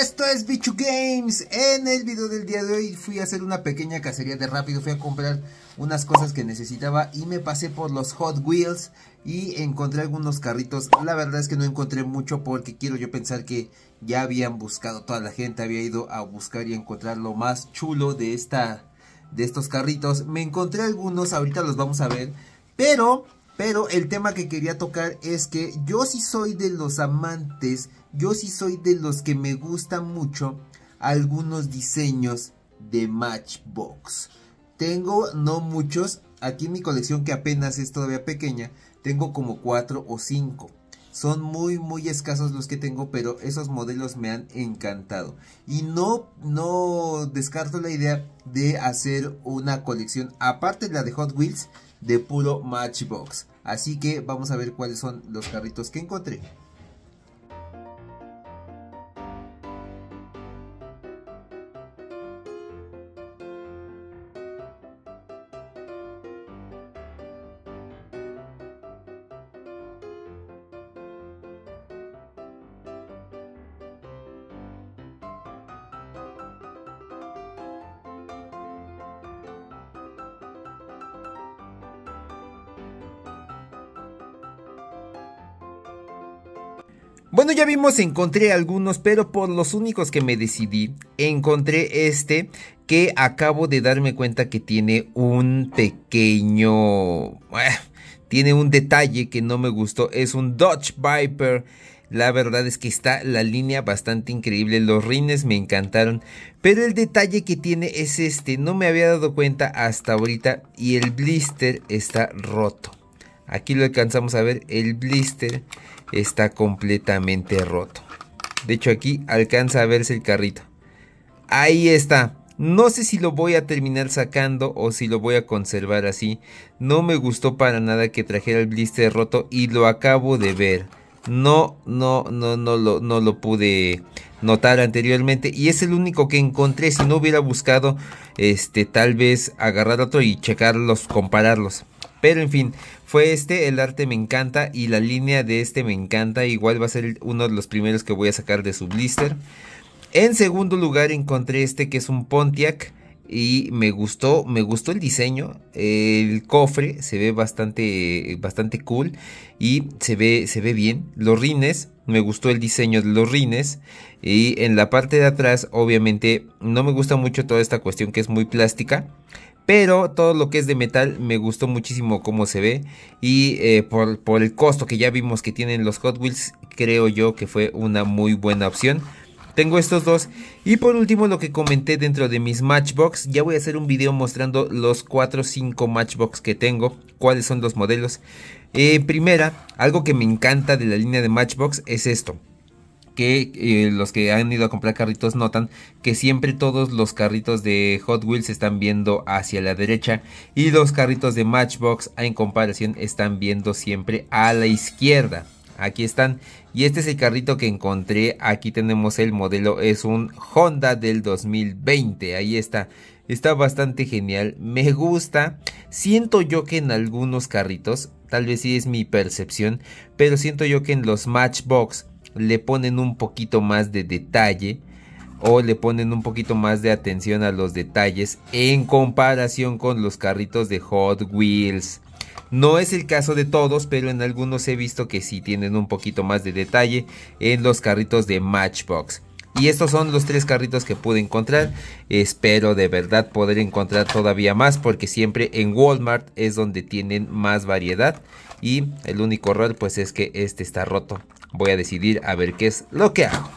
Esto es Bichu Games. En el video del día de hoy fui a hacer una pequeña cacería de rápido. Fui a comprar unas cosas que necesitaba y me pasé por los Hot Wheels y encontré algunos carritos. La verdad es que no encontré mucho porque quiero yo pensar que ya habían buscado toda la gente, había ido a buscar y encontrar lo más chulo de esta de estos carritos. Me encontré algunos, ahorita los vamos a ver, pero pero el tema que quería tocar es que yo sí soy de los amantes, yo sí soy de los que me gustan mucho algunos diseños de Matchbox. Tengo no muchos, aquí en mi colección que apenas es todavía pequeña, tengo como 4 o 5. Son muy muy escasos los que tengo, pero esos modelos me han encantado. Y no, no descarto la idea de hacer una colección, aparte de la de Hot Wheels, de puro Matchbox. Así que vamos a ver cuáles son los carritos que encontré. Bueno, ya vimos, encontré algunos, pero por los únicos que me decidí, encontré este que acabo de darme cuenta que tiene un pequeño... Eh, tiene un detalle que no me gustó, es un Dodge Viper. La verdad es que está la línea bastante increíble, los rines me encantaron, pero el detalle que tiene es este, no me había dado cuenta hasta ahorita y el blister está roto. Aquí lo alcanzamos a ver, el blister está completamente roto. De hecho aquí alcanza a verse el carrito. Ahí está. No sé si lo voy a terminar sacando o si lo voy a conservar así. No me gustó para nada que trajera el blister roto y lo acabo de ver. No, no, no, no lo, no lo pude notar anteriormente y es el único que encontré. Si no hubiera buscado, este, tal vez agarrar otro y checarlos, compararlos. Pero en fin, fue este, el arte me encanta y la línea de este me encanta. Igual va a ser uno de los primeros que voy a sacar de su blister. En segundo lugar encontré este que es un Pontiac y me gustó, me gustó el diseño, el cofre se ve bastante, bastante cool y se ve, se ve bien. Los rines, me gustó el diseño de los rines y en la parte de atrás obviamente no me gusta mucho toda esta cuestión que es muy plástica. Pero todo lo que es de metal me gustó muchísimo cómo se ve. Y eh, por, por, el costo que ya vimos que tienen los Hot Wheels, creo yo que fue una muy buena opción. Tengo estos dos. Y por último lo que comenté dentro de mis Matchbox. Ya voy a hacer un video mostrando los 4 o 5 Matchbox que tengo. Cuáles son los modelos. Eh, primera, algo que me encanta de la línea de Matchbox es esto que eh, los que han ido a comprar carritos notan que siempre todos los carritos de Hot Wheels están viendo hacia la derecha y los carritos de Matchbox en comparación están viendo siempre a la izquierda. Aquí están y este es el carrito que encontré. Aquí tenemos el modelo, es un Honda del 2020. Ahí está. Está bastante genial, me gusta. Siento yo que en algunos carritos, tal vez sí es mi percepción, pero siento yo que en los Matchbox le ponen un poquito más de detalle o le ponen un poquito más de atención a los detalles en comparación con los carritos de Hot Wheels. No es el caso de todos, pero en algunos he visto que sí tienen un poquito más de detalle en los carritos de Matchbox. Y estos son los tres carritos que pude encontrar. Espero de verdad poder encontrar todavía más porque siempre en Walmart es donde tienen más variedad. Y el único error pues es que este está roto voy a decidir a ver qué es lo que hago.